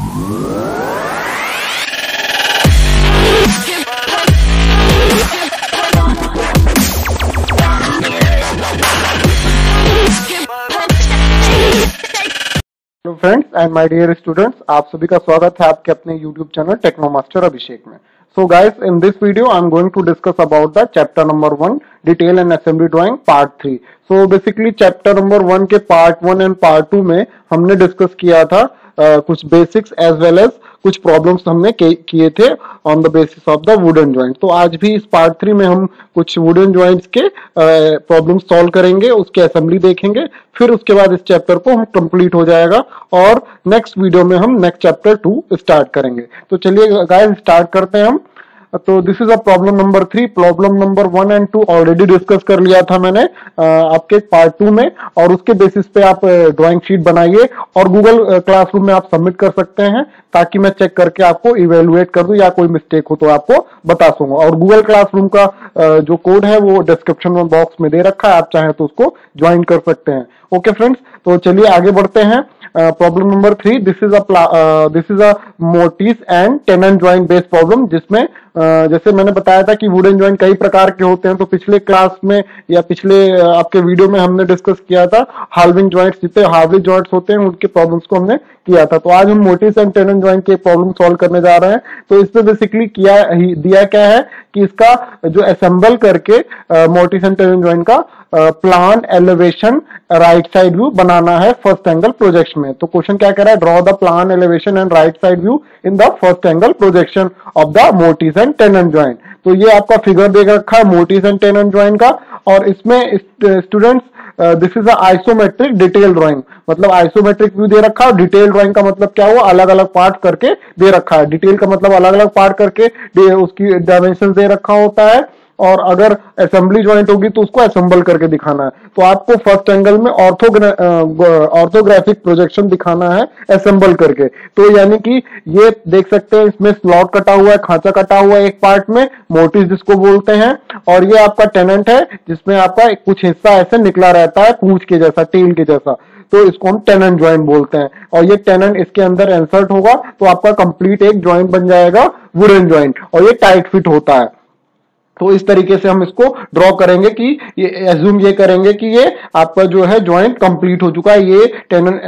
Hello friends and my dear students आप सभी का स्वागत है आपके अपने YouTube channel Techno Master Abhishek में। So guys in this video I am going to discuss about the chapter number one detail and assembly drawing part three so basically chapter number one के part one and part two में हमने discuss किया था कुछ basics as well as कुछ problems हमने किए थे on the basis of the wooden joint तो आज भी इस पार्ट थ्री में हम कुछ वुडन ज्वाइंट्स के प्रॉब्लम सॉल्व करेंगे, उसके असेंबली देखेंगे, फिर उसके बाद इस चैप्टर को हम कंप्लीट हो जाएगा और नेक्स्ट वीडियो में हम नेक्स्ट चैप्टर टू स्टार्ट करेंगे. तो चलिए गाइस स्टार्ट करते हैं हम. तो this is a problem number three problem number one and two already discuss कर लिया था मैंने आपके पार्ट टू में, और उसके बेसिस पे आप ड्राइंग शीट बनाइए और गूगल क्लासरूम में आप सबमिट कर सकते हैं ताकि मैं चेक करके आपको इवेलुएट कर दूँ या कोई मिस्टेक हो तो आपको बता सकूँगा और गूगल क्लासरूम का जो कोड है वो डिस्क्रिप्शन बॉक्स में दे रखा है, आप चाहें तो उसको ज्वाइन कर सकते हैं। ओके फ्रेंड्स तो चलिए आगे बढ़ते हैं। Problem number three this is a this is a mortise and tenon joint based problem जिसमें जैसे मैंने बताया था कि वुडन ज्वाइंट कई प्रकार के होते हैं तो पिछले क्लास में या पिछले आपके वीडियो में हमने डिस्कस किया था हार्विंग ज्वाइंट जितने हार्विंग ज्वाइंट्स होते हैं, उनके प्रॉब्लम्स को हमने किया था। तो आज हम मोटिस एंड टेनन ज्वाइंट के प्रॉब्लम सॉल्व करने जा रहे हैं। तो इसमें बेसिकली किया दिया क्या है कि इसका जो असेंबल करके मोटिस एंड टेनन ज्वाइंट का plan elevation right side view बनाना है फ़र्स्ट एंगल प्रोजेक्शन में। तो क्वेश्चन क्या कह रहा है? Draw the plan elevation and right side view in the first angle projection of the mortise and tenon join तो ये आपका फिगर देख रखा है मोटिस एंड टेनन ज्वाइन का। और इसमें students this is isometric detail drawing मतलब आइसोमेट्रिक व्यू दे रखा है डिटेल ड्राइंग का मतलब क्या हुआ? अलग अलग पार्ट करके दे रखा है। डिटेल का मतलब अलग अलग पार्ट करके उसकी डायमेंशन दे रखा होता है। और अगर असेंबली ज्वाइंट होगी तो उसको असेंबल करके दिखाना है। तो आपको फ़र्स्ट एंगल में ऑर्थोग्राफिक प्रोजेक्शन दिखाना है असेंबल करके। तो यानी कि ये देख सकते हैं, इसमें स्लॉट कटा हुआ है, खांचा कटा हुआ है एक पार्ट में मोटिस जिसको बोलते हैं, और ये आपका टेनेंट है, जिसमें आपका कुछ हिस्सा ऐसे निकला रहता है, पूछ के जैसा टेल के जैसा। तो इसको हम टेनेंट ज्वाइंट बोलते हैं। और ये टेनेंट इसके अंदर इंसर्ट होगा तो आपका कंप्लीट एक ज्वाइंट बन जाएगा वुडन ज्वाइंट और ये टाइट फिट होता है। तो इस तरीके से हम इसको ड्रॉ करेंगे कि ये एज्यूम ये करेंगे कि ये आपका जो है ज्वाइंट कंप्लीट हो चुका है, ये टेनन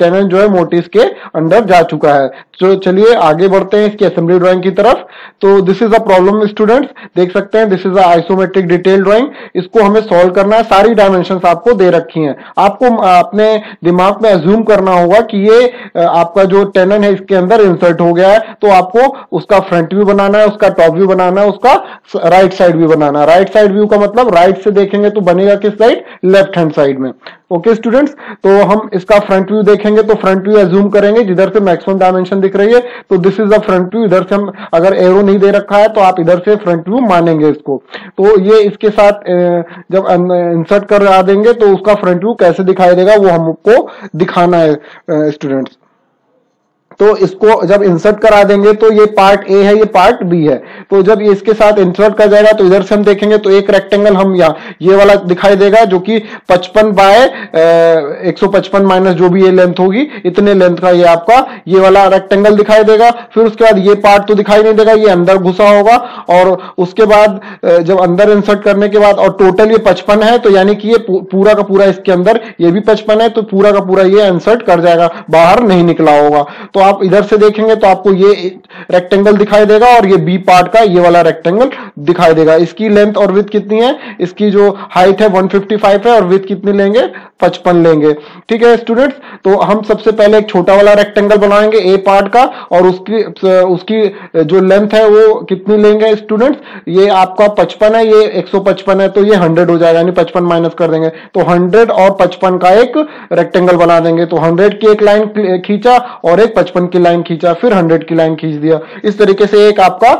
टेनन जो है मोटिस के अंदर जा चुका है। तो चलिए आगे बढ़ते हैं इसकी असेंबली ड्राइंग की तरफ़। तो this is a problem students देख सकते हैं this is a isometric detail drawing इसको हमें सॉल्व करना है। सारी डायमेंशन आपको दे रखी हैं। आपको अपने दिमाग में एज्यूम करना होगा कि ये आपका जो टेनन है, इसके अंदर इंसर्ट हो गया है। तो आपको उसका फ्रंट व्यू बनाना है, उसका टॉप व्यू बनाना है, उसका राइट साइड व्यू बनाना राइट साइड व्यू का मतलब राइट right से देखेंगे तो बनेगा किस साइड? लेफ़्ट हैंड साइड में। ओके स्टूडेंट्स तो हम इसका फ्रंट व्यू देखेंगे तो फ्रंट व्यू एज्यूम करेंगे, जिधर से मैक्सिमम डायमेंशन दिख रही है तो this is the front view इधर से हम अगर एरो नहीं दे रखा है तो आप इधर से फ्रंट व्यू मानेंगे इसको। तो ये इसके साथ जब इंसर्ट कर देंगे तो उसका फ्रंट व्यू कैसे दिखाई देगा, वो हमको दिखाना है स्टूडेंट्स तो इसको जब इंसर्ट करा देंगे तो ये पार्ट ए है, ये पार्ट बी है। तो जब इसके साथ इंसर्ट कर जाएगा तो इधर से हम देखेंगे तो एक रेक्टेंगल हम यहाँ, ये वाला दिखाई देगा, जो कि 55 बाय एक सौ पचपन माइनस जो भी ये लेंथ होगी, इतने लेंथ का ये आपका ये वाला रेक्टेंगल दिखाई देगा। फिर उसके बाद ये पार्ट तो दिखाई नहीं देगा, ये अंदर घुसा होगा, और उसके बाद जब अंदर इंसर्ट करने के बाद, और टोटल ये पचपन है तो यानी कि ये पूरा का पूरा इसके अंदर ये भी पचपन है तो पूरा का पूरा ये इंसर्ट कर जाएगा, बाहर नहीं निकला होगा। तो आप इधर से देखेंगे तो आपको ये रेक्टेंगल दिखाई देगा और ये बी पार्ट का ये वाला रेक्टेंगल दिखाई देगा। इसकी लेंथ और विथ कितनी है? इसकी जो हाइट है 155 है और विथ कितनी लेंगे? 55 लेंगे। ठीक है स्टूडेंट्स तो हम सबसे पहले एक छोटा वाला रेक्टेंगल बनाएँगे ए पार्ट का और उसकी उसकी जो लेंथ है वो कितनी लेंगे स्टूडेंट्स ये आपका 55 है, ये 155 है तो ये 100 हो जाएगा, यानी 55 माइनस कर देंगे। तो 100 और 55 का एक रेक्टेंगल बना देंगे। तो 100 की एक लाइन खींचा और एक 55 की लाइन खींचा फिर 100 की लाइन खींच दिया। इस तरीके से एक आपका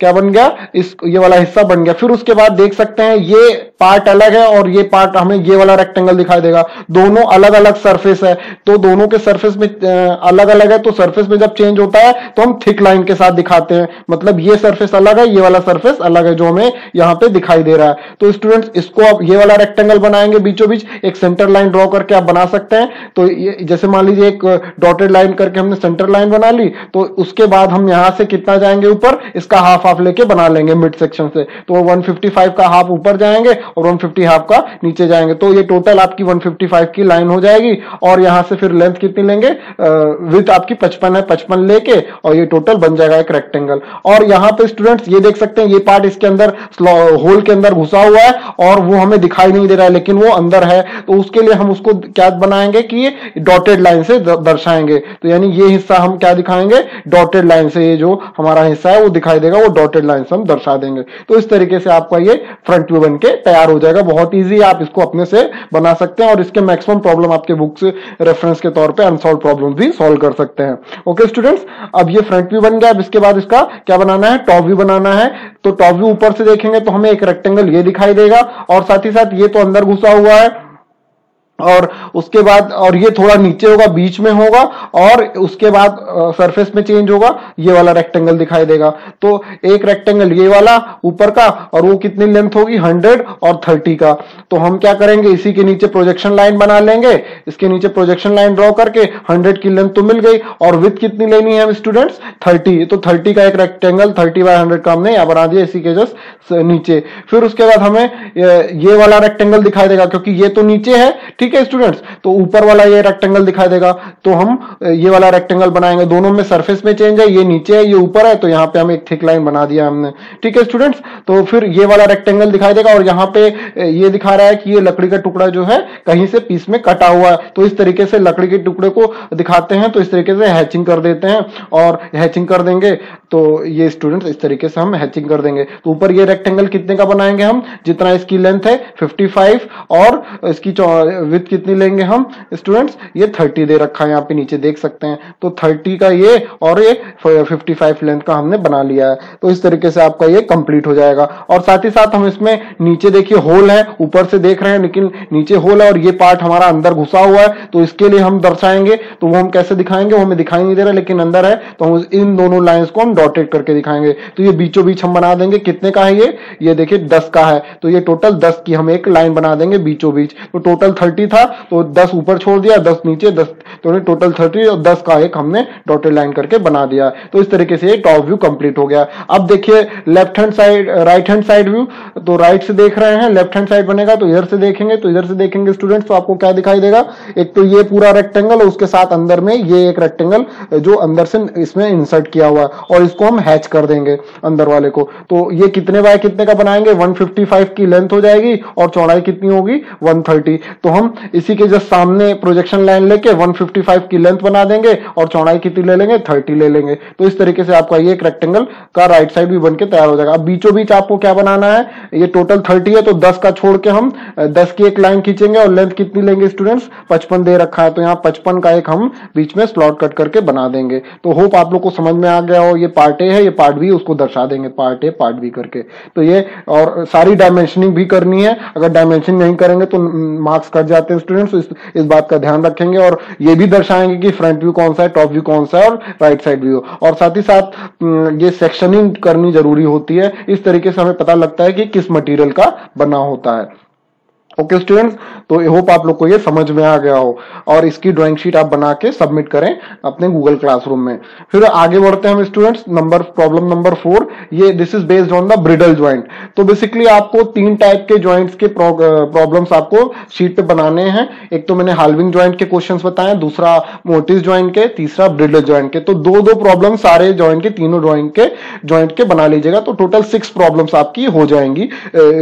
क्या बन गया? इस, ये वाला हिस्सा बन गया। फिर उसके बाद देख सकते हैं, ये पार्ट अलग है और ये पार्ट हमें ये वाला रेक्टेंगल दिखाई देगा। दोनों अलग अलग सरफेस है। तो दोनों के सरफेस में अलग अलग है। तो सरफेस में जब चेंज होता है तो हम थिक लाइन के साथ दिखाते हैं। मतलब ये सरफेस अलग है, ये वाला सरफेस अलग है जो हमें यहाँ पे दिखाई दे रहा है। तो स्टूडेंट्स इसको आप ये वाला रेक्टेंगल बनाएँगे बीचों बीच एक सेंटर लाइन ड्रॉ करके आप बना सकते हैं। तो ये, जैसे मान लीजिए एक डॉटेड लाइन करके हमने सेंटर लाइन बना ली तो उसके बाद हम यहाँ से कितना जाएँगे ऊपर? इसका हाफ़ हाफ़ लेके बना लेंगे मिड सेक्शन से। तो 155 का हाफ़ ऊपर जाएँगे और 150 हाफ़ का नीचे जाएँगे। तो ये टोटल आपकी 155 की लाइन हो जाएगी और यहाँ से फिर लेंथ कितनी लेंगे? विथ आपकी 55 है 55 लेके और ये टोटल बन जाएगा एक रेक्टेंगल और यहाँ पे स्टूडेंट्स ये देख सकते हैं, ये पार्ट इसके अंदर होल के अंदर घुसा हुआ है और वो हमें दिखाई नहीं दे रहा है, लेकिन वो अंदर है। तो उसके लिए हम उसको क्या बनाएँगे कि ये डॉटेड लाइन से दर्शाएँगे। तो यानी ये हिस्सा हम क्या दिखाएँगे? डॉटेड लाइन से ये जो हमारा हिस्सा है, वो दिखाई देगा, वो डॉटेड लाइन हम दर्शा देंगे। तो इस तरीके से आपका ये फ्रंट व्यू बन तैयार हो जाएगा। बहुत ईजी आप इसको अपने से बना सकते हैं और इसके मैक्सिमम प्रॉब्लम आपके बुक्स रेफरेंस के तौर पर अनसॉल्व प्रॉब्लम भी सॉल्व कर सकते हैं। ओके स्टूडेंट्स अब ये फ्रंट व्यू बन गया। अब इसके बाद इसका क्या बनाना है? टॉप व्यू बनाना है। तो टॉप व्यू ऊपर से देखेंगे तो हमें एक रेक्टेंगल ये दिखाई देगा और साथ ही साथ ये तो अंदर घुसा हुआ है। और उसके बाद, और ये थोड़ा नीचे होगा, बीच में होगा, और उसके बाद सरफेस में चेंज होगा, ये वाला रेक्टेंगल दिखाई देगा। तो एक रेक्टेंगल ये वाला ऊपर का, और वो कितनी लेंथ होगी? 100 और 30 का। तो हम क्या करेंगे? इसी के नीचे प्रोजेक्शन लाइन बना लेंगे। इसके नीचे प्रोजेक्शन लाइन ड्रॉ करके 100 की लेंथ तो मिल गई। और विथ कितनी लेनी है स्टूडेंट्स 30 तो 30 का एक रेक्टेंगल 30 बाय 100 का हमने यहाँ बना दिया, इसी के जस्ट नीचे। फिर उसके बाद हमें ये वाला रेक्टेंगल दिखाई देगा, क्योंकि ये तो नीचे है, ठीक ठीक है स्टूडेंट्स तो ऊपर वाला ये रेक्टेंगल दिखाई देगा। तो हम ये वाला रेक्टेंगल बनाएँगे। दोनों में सरफेस में चेंज है, ये नीचे है, ये ऊपर है तो यहाँ पे हम एक थिक लाइन बना दिया हमने। ठीक है स्टूडेंट्स तो फिर ये वाला रेक्टेंगल दिखाई देगा और यहाँ पे ये दिखा रहा है कि ये लकड़ी का टुकड़ा जो है, कहीं से पीस में कटा हुआ है। तो इस तरीके से लकड़ी के टुकड़े को दिखाते हैं तो इस तरीके से हैचिंग कर देते हैं और हैचिंग कर देंगे। तो ये स्टूडेंट्स इस तरीके से हम हैचिंग कर देंगे। तो ऊपर ये रेक्टेंगल कितने का बनाएँगे हम? जितना इसकी लेंथ है 55 और इसकी विथ कितनी लेंगे हम? स्टूडेंट्स ये 30 दे रखा है, यहाँ पे नीचे देख सकते हैं। तो 30 का ये और ये 55 लेंथ का हमने बना लिया है। तो इस तरीके से आपका ये कंप्लीट हो जाएगा। और साथ ही साथ हम इसमें नीचे देखिए होल है, ऊपर से देख रहे हैं, लेकिन नीचे होल है और ये पार्ट हमारा अंदर घुसा हुआ है। तो इसके लिए हम दर्शाएँगे तो वो हम कैसे दिखाएँगे, वो हमें दिखाई नहीं दे रहा, लेकिन अंदर है तो हम इन दोनों लाइन्स को हम डॉटेड करके दिखाएँगे। तो ये बीचों बीच हम बना देंगे। कितने का है ये? ये देखिए दस का है। तो ये टोटल दस की हम एक लाइन बना देंगे बीचों बीच तो टोटल थर्टी था तो दस ऊपर छोड़ दिया, दस नीचे, दस तो टोटल थर्टी और दस का एक हमने डॉटेड लाइन करके बना दिया। तो इस तरीके से टॉप व्यू कंप्लीट हो गया। अब देखिए left hand side right hand side view तो राइट से देख रहे हैं लेफ़्ट हैंड साइड बनेगा तो इधर से देखेंगे तो इधर से देखेंगे स्टूडेंट्स तो आपको क्या दिखाई देगा? एक तो ये पूरा रेक्टेंगल और उसके साथ अंदर में ये एक रेक्टेंगल जो अंदर से इसमें इंसर्ट किया हुआ है, और इसको हम हैच कर देंगे अंदर वाले को। तो ये कितने बाय कितने का बनाएँगे? 155 की लेंथ हो जाएगी, और चौड़ाई कितनी होगी? 130 तो हम इसी के जस्ट सामने प्रोजेक्शन लाइन लेके 155 की लेंथ बना देंगे और चौड़ाई कितनी ले लेंगे? 30 ले लेंगे। तो इस तरीके से आपका ये एक रेक्टेंगल का राइट साइड भी बनके तैयार हो जाएगा। अब बीचों बीच आपको क्या बनाना है? ये टोटल 30 है तो 10 का छोड़ के हम 10 की एक लाइन खींचेंगे और लेंथ कितनी लेंगे स्टूडेंट्स 55 दे रखा है तो यहाँ 55 का एक हम बीच में स्लॉट कट करके बना देंगे। तो होप आप लोग को समझ में आ गया हो, ये पार्ट ए है, ये पार्ट बी उसको दर्शा देंगे पार्ट ए पार्ट बी करके। तो ये, और सारी डायमेंशनिंग भी करनी है। अगर डायमेंशन नहीं करेंगे तो मार्क्स कट जाते हैं स्टूडेंट्स इस, इस बात का ध्यान रखेंगे और ये भी दर्शाएँगे कि फ्रंट व्यू कौन सा है टॉप व्यू कौन सा है और राइट साइड व्यू और साथ ही साथ ये सेक्शनिंग करनी ज़रूरी होती है। इस तरीके से हमें पता लगता है कि किस मटेरियल का बना होता है। ओके स्टूडेंट्स तो आई होप आप लोग को ये समझ में आ गया हो और इसकी ड्राइंग शीट आप बना के सबमिट करें अपने गूगल क्लासरूम में। फिर आगे बढ़ते हैं हम students number problem number four ये this is based on the bridle joint तो बेसिकली आपको तीन टाइप के ज्वाइंट्स के प्रॉब्लम्स आपको शीट पे बनाने हैं। एक तो मैंने हालविंग ज्वाइंट के क्वेश्चन बताए, दूसरा मोटिस ज्वाइंट के, तीसरा ब्रिडल ज्वाइंट के। तो दो दो प्रॉब्लम सारे ज्वाइंट के, तीनों ड्रॉइंग के ज्वाइंट के बना लीजिएगा। तो टोटल सिक्स प्रॉब्लम्स आपकी हो जाएँगी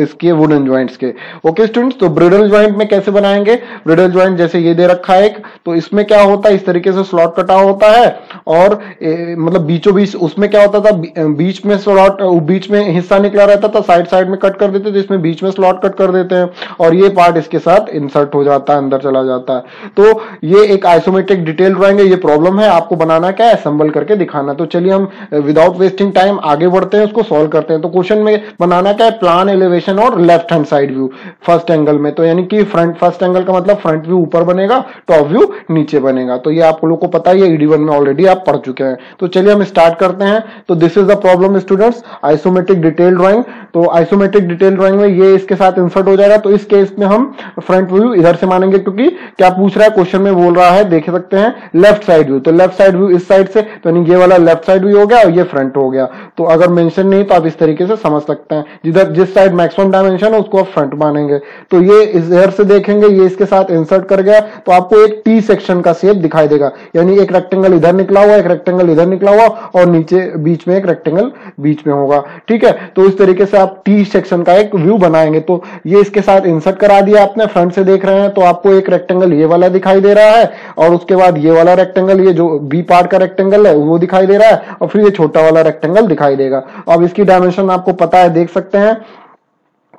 इसके वुडन ज्वाइंट्स के। ओके स्टूडेंट्स तो ब्रिडल ज्वाइंट में कैसे बनाएँगे? ब्रिडल ज्वाइंट जैसे ये दे रखा है एक तो इसमें क्या होता है? इस तरीके से स्लॉट कटा होता है और ए, मतलब बीचों बीच उसमें क्या होता था? बीच में स्लॉट बीच में हिस्सा निकला रहता था साइड साइड में कट कर देते थे इसमें बीच में स्लॉट कट कर देते हैं और ये पार्ट इसके साथ इंसर्ट हो जाता है अंदर चला जाता है। तो ये एक आइसोमेट्रिक डिटेल ड्राइंग है ये प्रॉब्लम है आपको बनाना क्या है? असेंबल करके दिखाना। तो चलिए हम विदाउट वेस्टिंग टाइम आगे बढ़ते हैं उसको सॉल्व करते हैं। तो क्वेश्चन में बनाना क्या है? प्लान एलिवेशन और left hand side view first angle में तो यानी कि फ्रंट फ़र्स्ट एंगल का मतलब फ्रंट व्यू ऊपर बनेगा टॉप व्यू नीचे बनेगा। तो ये आप लोग को पता है ईडी वन में ऑलरेडी आप पढ़ चुके हैं। तो चलिए हम स्टार्ट करते हैं। तो this is the problem students isometric detail drawing तो आइसोमेट्रिक डिटेल ड्राइंग में ये इसके साथ इंसर्ट हो जाएगा तो इस केस में हम फ्रंट व्यू इधर से मानेंगे, क्योंकि क्या पूछ रहा है क्वेश्चन में बोल रहा है, देख सकते हैं लेफ़्ट साइड व्यू तो लेफ़्ट साइड व्यू इस साइड से तो यानी ये वाला लेफ़्ट साइड व्यू हो गया और ये फ्रंट हो गया। तो अगर मेंशन नहीं तो आप इस तरीके से समझ सकते हैं। जिधर, जिस साइड मैक्सिमम डायमेंशन है, उसको आप फ्रंट मानेंगे। तो ये इधर से देखेंगे, ये इसके साथ इंसर्ट कर गया तो आपको एक टी सेक्शन का शेप दिखाई देगा। यानी एक रेक्टेंगल इधर निकला हुआ, एक रेक्टेंगल इधर निकला हुआ, और नीचे बीच में एक रेक्टेंगल बीच में होगा। ठीक है? तो इस तरीके से आप टी सेक्शन का एक व्यू बनाएँगे। तो ये इसके साथ इंसर्ट करा दिया आपने फ्रंट से देख रहे हैं तो आपको एक रेक्टेंगल ये वाला दिखाई दे रहा है, और उसके बाद ये वाला रेक्टेंगल ये जो बी पार्ट का रेक्टेंगल है, वो दिखाई दे रहा है, और फिर ये छोटा वाला रेक्टेंगल दिखाई देगा। अब इसकी डायमेंशन आपको पता है, देख सकते हैं।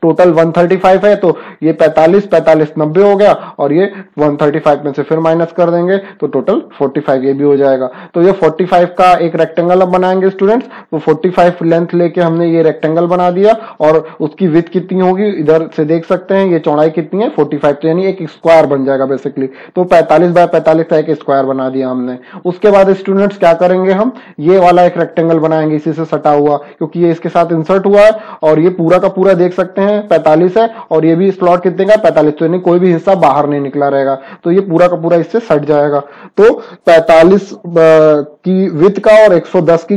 टोटल 135 है तो ये 45 45 90 हो गया, और ये 135 में से फिर माइनस कर देंगे तो टोटल 45 ये भी हो जाएगा। तो ये 45 का एक रेक्टेंगल अब बनाएँगे स्टूडेंट्स तो 45 लेंथ लेके हमने ये रेक्टेंगल बना दिया, और उसकी विथ कितनी होगी, इधर से देख सकते हैं, ये चौड़ाई कितनी है 45 तो यानी एक स्क्वायर बन जाएगा बेसिकली तो 45 बाय 45 का एक स्क्वायर बना दिया हमने। उसके बाद स्टूडेंट्स क्या करेंगे हम, ये वाला एक रेक्टेंगल बनाएँगे, इसी से सटा हुआ, क्योंकि ये इसके साथ इंसर्ट हुआ है, और ये पूरा का पूरा देख सकते हैं पैंतालीस है, और ये भी स्लॉट कितने का? पैंतालीस तो यानी कोई भी हिस्सा बाहर नहीं निकला रहेगा। तो ये पूरा का पूरा इससे सट जाएगा। तो पैंतालीस की विथ का और 110 की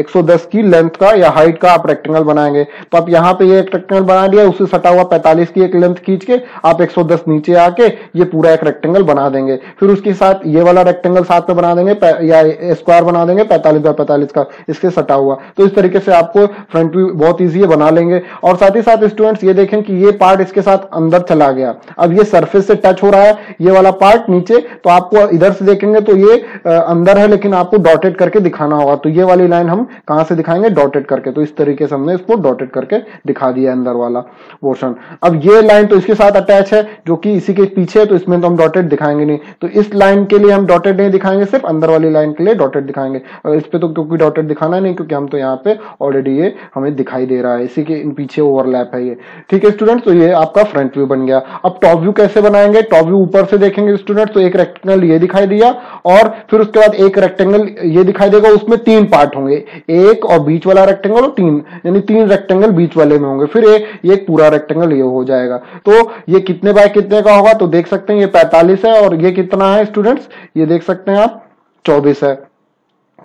110 की लेंथ का या हाइट का आप रेक्टेंगल बनाएँगे। तो आप यहाँ पे ये एक रेक्टेंगल बना दिया उससे सटा हुआ 45 की एक लेंथ खींच के आप 110 नीचे आके ये पूरा एक रेक्टेंगल बना देंगे। फिर उसके साथ ये वाला रेक्टेंगल साथ में बना देंगे या स्क्वायर बना देंगे, पैंतालीस बाय पैंतालीस का, इसके सटा हुआ। तो इस तरीके से आपको फ्रंट व्यू बहुत ईजी है, बना लेंगे। और साथ ही साथ स्टूडेंट्स ये देखें कि ये पार्ट इसके साथ अंदर चला गया। अब ये सरफेस से टच हो रहा है, ये वाला पार्ट नीचे तो आपको इधर से देखेंगे तो ये अंदर है, लेकिन आपको डॉटेड करके दिखाना होगा। तो ये वाली लाइन हम कहाँ से दिखाएँगे? डॉटेड करके। तो इस तरीके से हमने इसको डॉटेड करके दिखा दिया अंदर वाला पोर्शन अब ये लाइन तो इसके साथ अटैच है, जो कि इसी के पीछे है तो इसमें तो हम डॉटेड दिखाएँगे नहीं। तो इस लाइन के लिए हम डॉटेड नहीं दिखाएँगे, सिर्फ़ अंदर वाली लाइन के लिए डॉटेड दिखाएँगे। और इस पे तो क्योंकि डॉटेड दिखाना नहीं, क्योंकि हम तो यहाँ पे ऑलरेडी ये हमें दिखाई दे रहा है। इसी के पीछे ओवरलैप है ये ठीक है स्टूडेंट तो ये आपका फ्रंट व्यू बन गया। अब टॉप व्यू कैसे बनाएँगे? टॉप व्यू ऊपर से देखेंगे स्टूडेंट तो एक रेक्टेंगल ये दिखाई दिया और फिर उसके बाद एक रेक्टेंगल ये दिखाई देगा, उसमें तीन पार्ट होंगे। एक और बीच वाला रेक्टेंगल और तीन, यानी तीन रेक्टेंगल बीच वाले में होंगे। फिर ये पूरा रेक्टेंगल ये हो जाएगा। तो ये कितने बाय कितने का होगा? तो देख सकते हैं ये पैंतालीस है और ये कितना है स्टूडेंट्स ये देख सकते हैं आप, चौबीस है।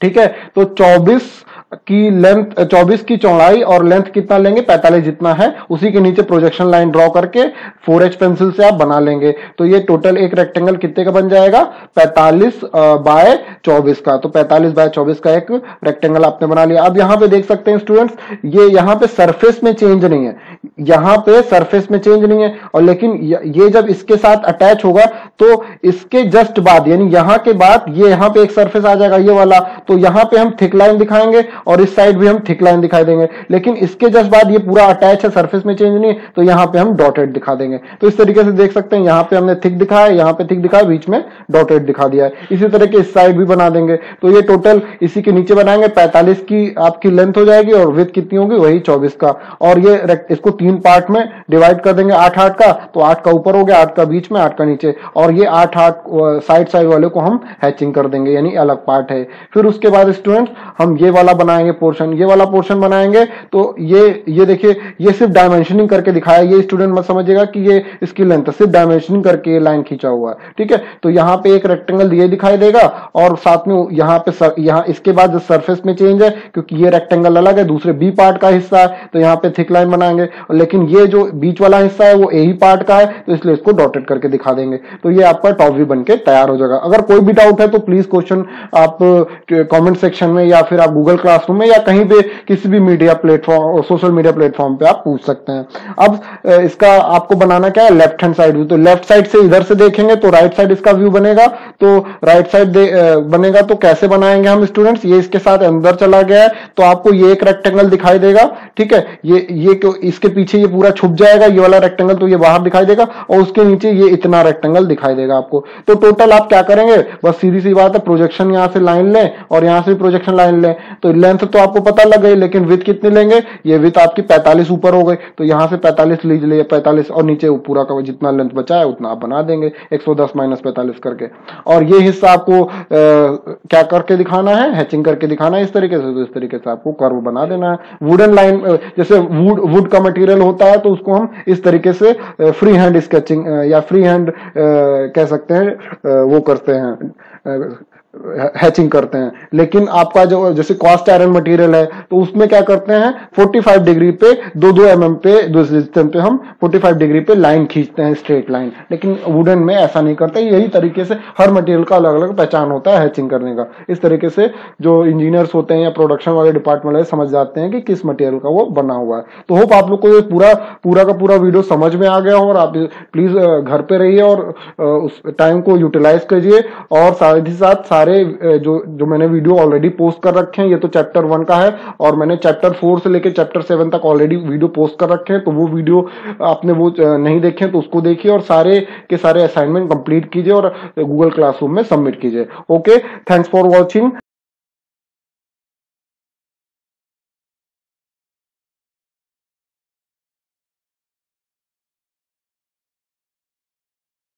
ठीक है तो चौबीस की लेंथ 24 की चौड़ाई और लेंथ कितना लेंगे? 45 जितना है, उसी के नीचे प्रोजेक्शन लाइन ड्रॉ करके 4H पेंसिल से आप बना लेंगे। तो ये टोटल एक रेक्टेंगल कितने का बन जाएगा? 45 बाय 24 का। तो 45 बाय 24 का एक रेक्टेंगल आपने बना लिया। अब यहाँ पे देख सकते हैं स्टूडेंट्स ये यहाँ पे सरफेस में चेंज नहीं है। यहाँ पे सरफेस में चेंज नहीं है। और लेकिन ये जब इसके साथ अटैच होगा तो इसके जस्ट बाद, यानी यहाँ के बाद, ये यहाँ पे एक सरफेस आ जाएगा, ये वाला। तो यहाँ पे हम थिक लाइन दिखाएँगे और इस साइड भी हम थिक लाइन दिखाई देंगे। लेकिन इसके जस्ट बाद ये पूरा अटैच है सरफेस में चेंज नहीं तो यहाँ पे हम डॉटेड दिखा देंगे। तो इस तरीके से देख सकते हैं, यहाँ पे हमने थिक दिखाया, यहाँ पे थिक दिखाया, बीच में डॉटेड दिखा दिया है। इसी तरह के इस साइड भी बना देंगे। तो ये टोटल इसी के नीचे बनाएँगे, पैंतालीस की आपकी लेंथ हो जाएगी और विथ कितनी होगी, वही चौबीस का। और ये इसको तीन पार्ट में डिवाइड कर देंगे, आठ आठ का तो आठ का ऊपर हो गया, आठ का बीच में, आठ का नीचे। और ये आठ आठ साइड साइड वाले को हम हैचिंग कर देंगे यानी अलग पार्ट है। फिर उसके बाद स्टूडेंट हम ये वाला बनाएँगे पोर्शन ये वाला पोर्शन बनाएँगे तो ये ये देखिए ये सिर्फ़ डायमेंशनिंग करके दिखाया ये स्टूडेंट मत समझिएगा कि ये इसकी लेंथ सिर्फ़ डायमेंशनिंग करके लाइन खींचा हुआ है ठीक है? तो यहाँ पे एक रेक्टेंगल ये दिखाई देगा और साथ में यहाँ पे सर, यहाँ इसके बाद सरफेस में चेंज है क्योंकि ये रेक्टेंगल अलग है दूसरे बी पार्ट का हिस्सा है तो यहाँ पे थिक लाइन बनाएँगे लेकिन ये जो बीच वाला हिस्सा है वो ए ही पार्ट का है तो इसलिए इसको डॉटेड करके दिखा देंगे। तो ये आपका टॉप व्यू बन के तैयार हो जाएगा। अगर कोई भी डाउट है तो प्लीज़ क्वेश्चन आप कमेंट सेक्शन में या फिर आप गूगल क्लासरूम में या कहीं पे किसी भी media platform social media platform पे आप पूछ सकते हैं। अब इसका आपको बनाना क्या है? लेफ़्ट हैंड साइड व्यू तो लेफ़्ट साइड से इधर से देखेंगे तो राइट साइड इसका व्यू बनेगा। तो राइट साइड बनेगा तो कैसे बनाएँगे हम स्टूडेंट्स ये इसके साथ अंदर चला गया है। तो आपको ये एक रेक्टेंगल दिखाई देगा। ठीक है? ये ये क्यों, इसके पीछे ये पूरा छुप जाएगा। ये वाला रेक्टेंगल तो ये बाहर दिखाई देगा और उसके नीचे ये इतना रेक्टेंगल दिखाई देगा आपको। तो टोटल आप क्या करेंगे? बस सीधी सी बात है प्रोजेक्शन यहाँ से लाइन लें और यहाँ से प्रोजेक्शन लाइन लें। तो लेंथ तो आपको पता लग गई, लेकिन विथ कितनी लेंगे? ये विथ आपकी पैंतालीस ऊपर हो गई। तो यहाँ से पैंतालीस लीजिए, पैंतालीस और नीचे पूरा का जितना लेंथ बचा है, उतना आप बना देंगे। एक सौ दस माइनस पैंतालीस करके। और ये हिस्सा आपको क्या करके दिखाना है? हैचिंग करके दिखाना है इस तरीके से। तो इस तरीके से आपको कर्व बना देना है। वुडन लाइन जैसे वुड वुड का मटेरियल होता है तो उसको हम इस तरीके से फ्री हैंड स्केचिंग या फ्री हैंड कह सकते हैं वो करते हैं। हैचिंग करते हैं। लेकिन आपका जो, जैसे कॉस्ट आयरन मटेरियल है तो उसमें क्या करते हैं? 45 डिग्री पे दो दो एम पे, दो सिस्टम पे हम 45 डिग्री पे लाइन खींचते हैं स्ट्रेट लाइन लेकिन वुडन में ऐसा नहीं करते। यही तरीके से हर मटेरियल का अलग अलग पहचान होता है हैचिंग करने का। इस तरीके से जो इंजीनियर्स होते हैं या प्रोडक्शन वाले डिपार्टमेंट वाले समझ जाते हैं कि किस मटेरियल का वो बना हुआ है। तो होप आप लोग को ये पूरा पूरा का पूरा वीडियो समझ में आ गया हो और आप प्लीज़ घर पे रहिए और उस टाइम को यूटिलाइज करिए और साथ ही साथ सारे सारे जो जो मैंने वीडियो ऑलरेडी पोस्ट कर रखे हैं, ये तो चैप्टर वन का है, और मैंने चैप्टर फोर से लेकर चैप्टर सेवन तक ऑलरेडी वीडियो पोस्ट कर रखे हैं तो वो वीडियो आपने वो नहीं देखे तो उसको देखिए और सारे के सारे असाइनमेंट कंप्लीट कीजिए और गूगल क्लासरूम में सबमिट कीजिए। Okay thanks for watching